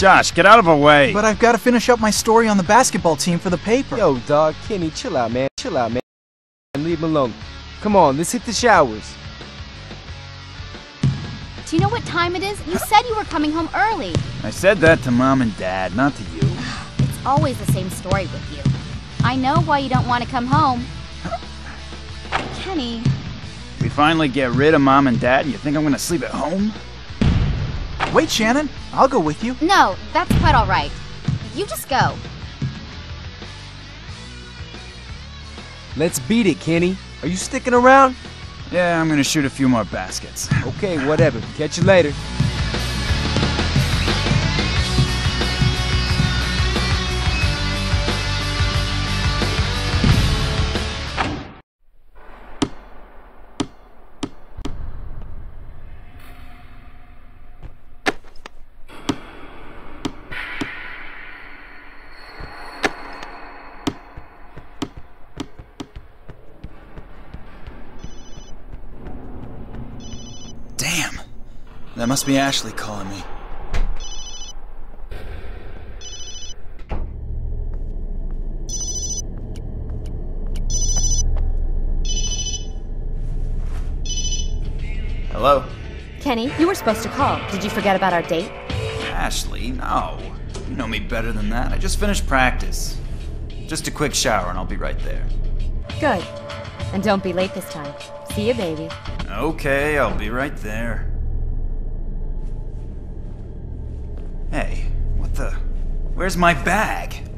Hey, Josh, get out of our way. But I've got to finish up my story on the basketball team for the paper. Yo, dog, Kenny, chill out, man. Chill out, man. And leave him alone. Come on, let's hit the showers. Do you know what time it is? You said you were coming home early. I said that to Mom and Dad, not to you. It's always the same story with you. I know why you don't want to come home. Kenny, We finally get rid of Mom and Dad, and you think I'm gonna sleep at home? Wait, Shannon. I'll go with you. no, that's quite all right. You just go. Let's beat it, Kenny. Are you sticking around? Yeah, I'm gonna shoot a few more baskets. Okay, whatever. Catch you later. That must be Ashley calling me. Hello? Kenny, you were supposed to call. Did you forget about our date? Ashley, no. You know me better than that. I just finished practice. Just a quick shower and I'll be right there. Good. And don't be late this time. See you, baby. Okay, I'll be right there. Where's my bag?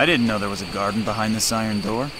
I didn't know there was a garden behind this iron door.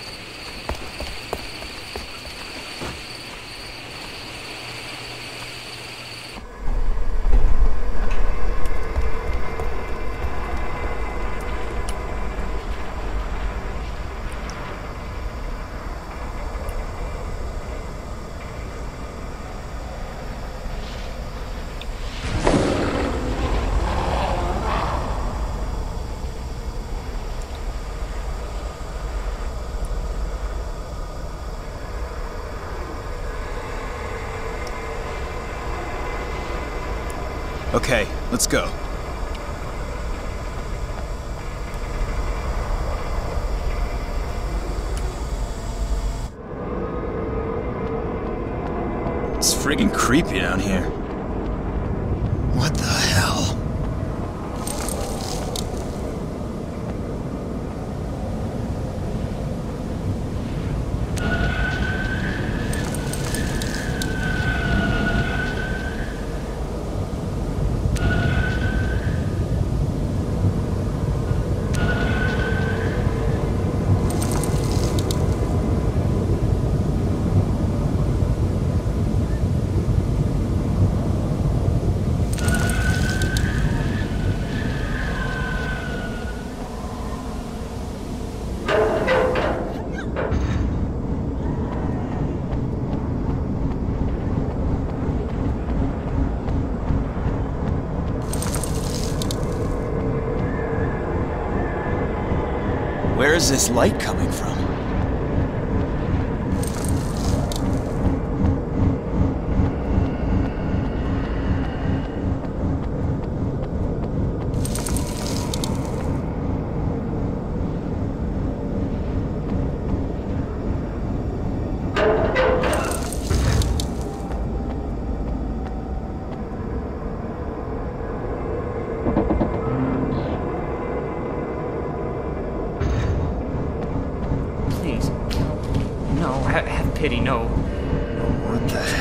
Okay, let's go. It's friggin' creepy down here. What the hell? Where is this light coming from?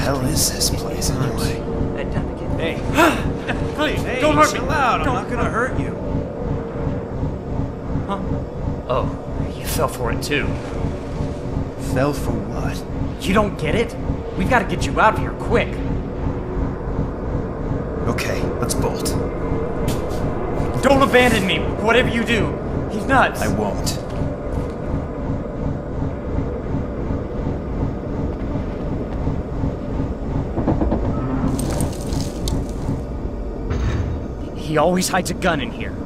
Hell is this place anyway? Hey, Please, Hey, don't hurt me. chill out. I'm Don't- not gonna hurt you. Huh? Oh, you fell for it too. Fell for what? You don't get it? We've got to get you out of here quick. Okay, let's bolt. Don't abandon me, whatever you do. He's nuts. I won't. He always hides a gun in here.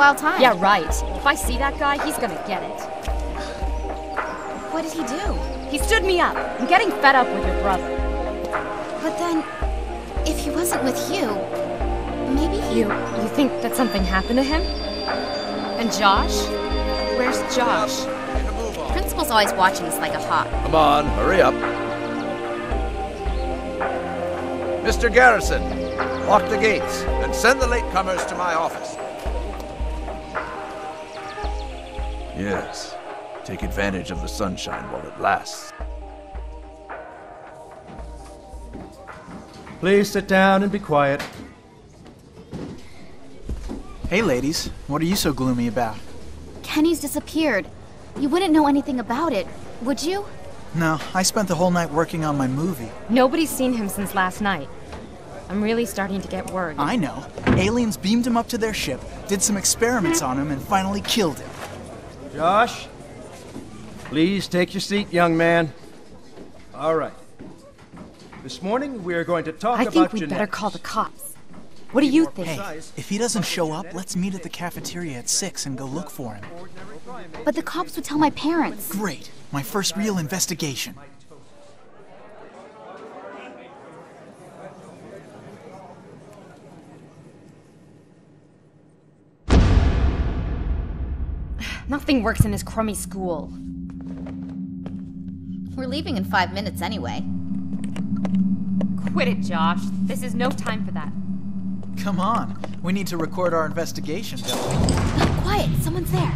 Must have had a wild time. Yeah, right. If I see that guy, he's gonna get it. What did he do? He stood me up. I'm getting fed up with your brother. But then, if he wasn't with you, maybe he. You you think that something happened to him? And Josh? Where's Josh? Principal's always watching us like a hawk. Come on, hurry up. Mr. Garrison, lock the gates and send the latecomers to my office. Yes, take advantage of the sunshine while it lasts. Please sit down and be quiet. Hey, ladies. What are you so gloomy about? Kenny's disappeared. You wouldn't know anything about it, would you? No, I spent the whole night working on my movie. Nobody's seen him since last night. I'm really starting to get worried. I know. Aliens beamed him up to their ship, did some experiments on him, and finally killed him. Josh, please take your seat, young man. All right. This morning we are going to talk I about think we'd genetics. better call the cops. What do you think? Hey, if he doesn't show up, let's meet at the cafeteria at 6 and go look for him. But the cops would tell my parents. Great. My first real investigation. Nothing works in this crummy school. We're leaving in five minutes anyway. Quit it, Josh. This is no time for that. Come on. We need to record our investigation, don't we? Quiet, someone's there.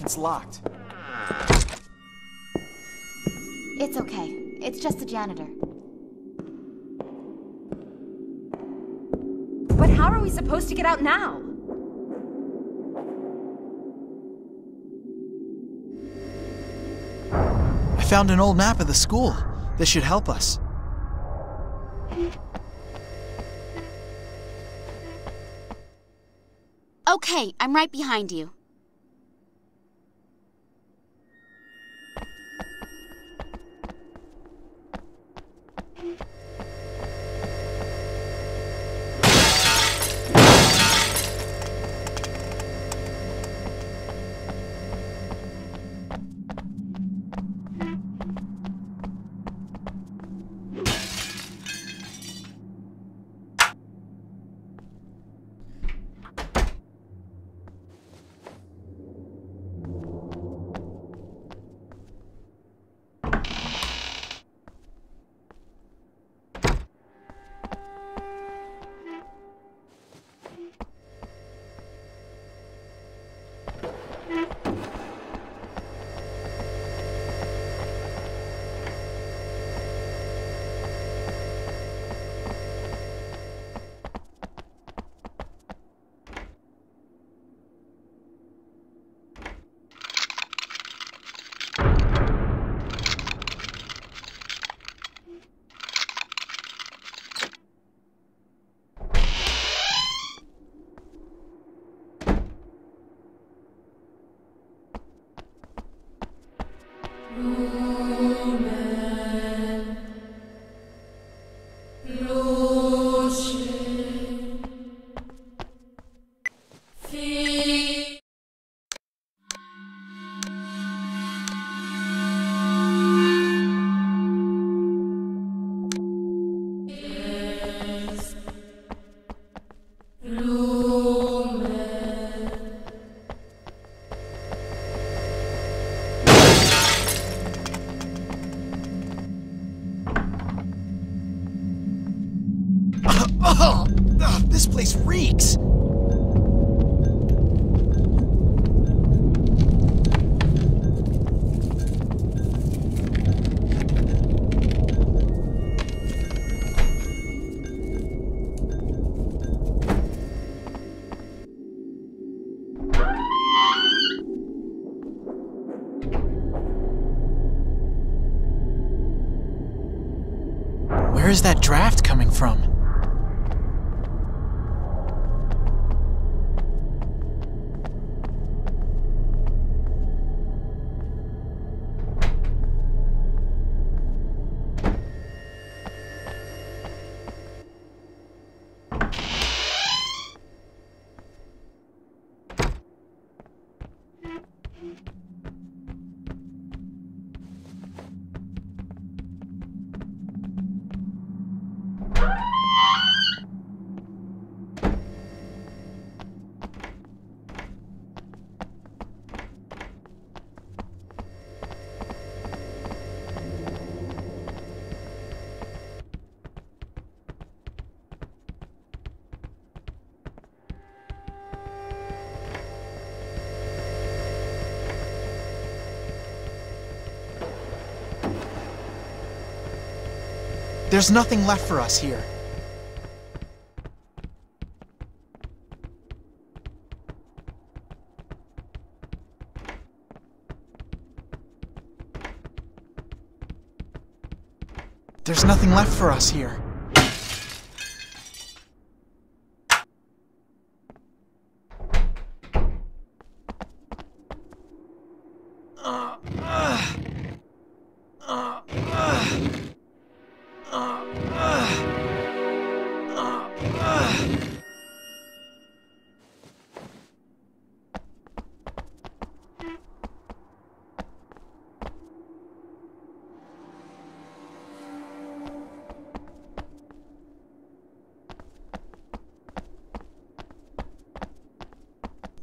It's locked. It's okay. It's just the janitor. But how are we supposed to get out now? Found an old map of the school. This should help us. Okay, I'm right behind you. Oh, ugh, this place reeks. There's nothing left for us here. There's nothing left for us here.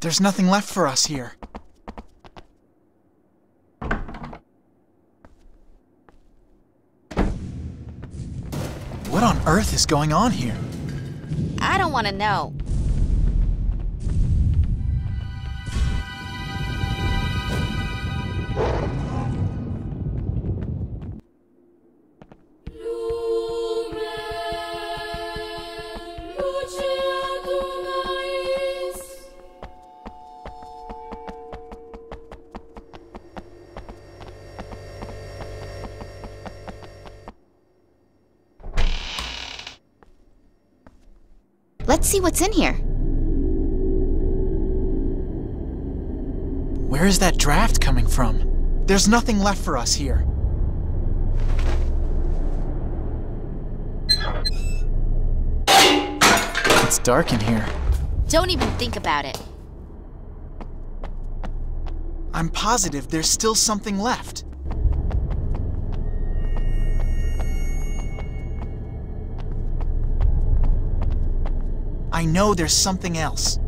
There's nothing left for us here. What on earth is going on here? I don't want to know. Let's see what's in here. Where is that draft coming from? There's nothing left for us here. It's dark in here. Don't even think about it. I'm positive there's still something left. I know there's something else.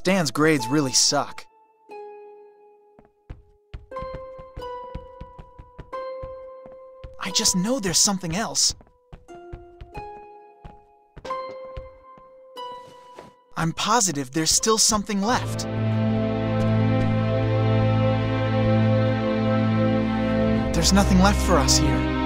Stan's grades really suck. I just know there's something else. I'm positive there's still something left. There's nothing left for us here.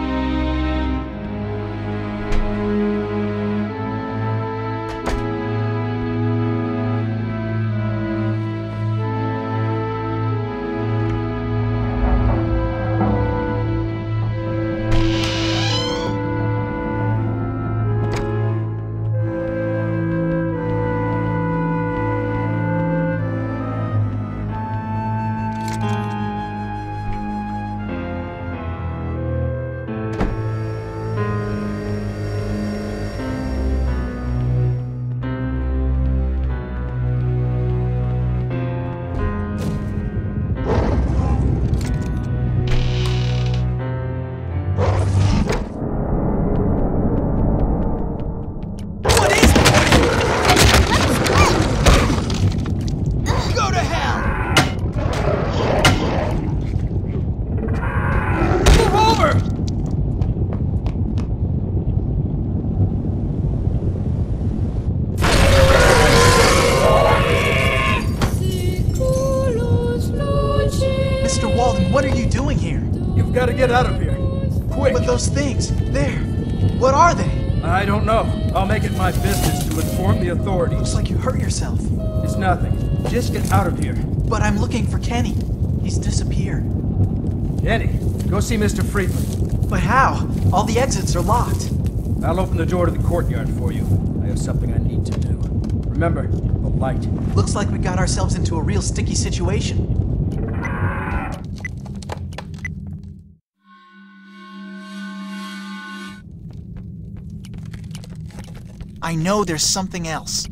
Those things, there, what are they? I don't know. I'll make it my business to inform the authorities. Looks like you hurt yourself. It's nothing. Just get out of here. But I'm looking for Kenny. He's disappeared. Kenny, go see Mr. Friedman. But how? All the exits are locked. I'll open the door to the courtyard for you. I have something I need to do. Remember, the light. Looks like we got ourselves into a real sticky situation. I know there's something else.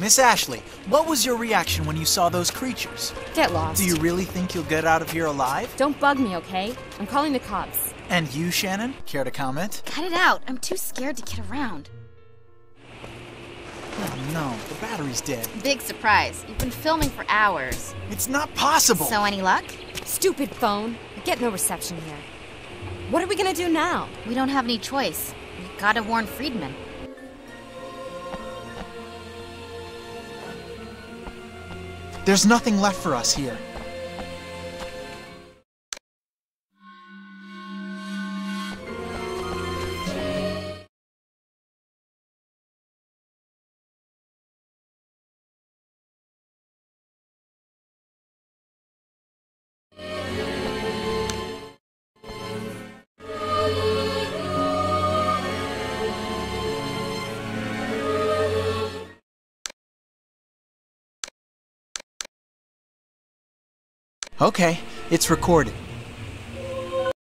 Miss Ashley, what was your reaction when you saw those creatures? Get lost. Do you really think you'll get out of here alive? Don't bug me, okay? I'm calling the cops. And you, Shannon? Care to comment? Cut it out. I'm too scared to get around. Oh no, the battery's dead. Big surprise. You've been filming for hours. It's not possible! So, any luck? Stupid phone. I get no reception here. What are we gonna do now? We don't have any choice. We gotta warn Friedman. There's nothing left for us here. Okay, it's recorded.